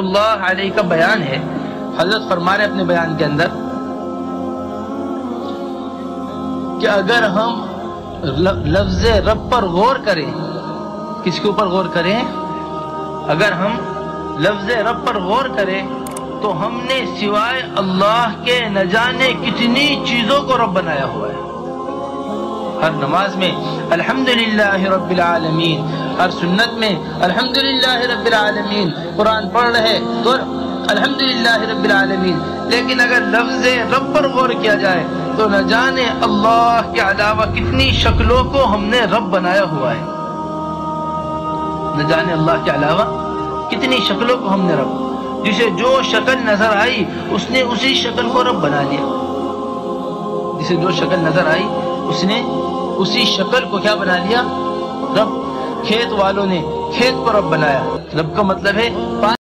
अलैहि का बयान है। हज़रत फरमा रहे अपने बयान के अंदर कि अगर हम लफ्ज रब पर गौर करें, किसके ऊपर गौर करें? अगर हम लफ्ज रब पर गौर करें तो हमने सिवाय अल्लाह के न जाने कितनी चीज़ों को रब बनाया हुआ है। हर नमाज़ में, अल्हम्दुलिल्लाह रब्बिल आलमीन हर सुन्नत में, अल्हम्दुलिल्लाह कुरान पढ़ रहे तो अल्हम्दुलिल्लाह लेकिन अगर लफ्ज रब पर गौर किया जाए तो न जाने अल्लाह के अलावा कितनी शक्लों को हमने रब बनाया हुआ है। न जाने अल्लाह के अलावा कितनी शक्लों को हमने रब, जिसे जो शक्ल नज़र आई, उसने उसी शक्ल को रब बना लिया। जिसे जो शक्ल नज़र आई, उसने उसी शक्ल को क्या बना लिया? रब। खेत वालों ने खेत पर्व रब बनाया। रब का मतलब है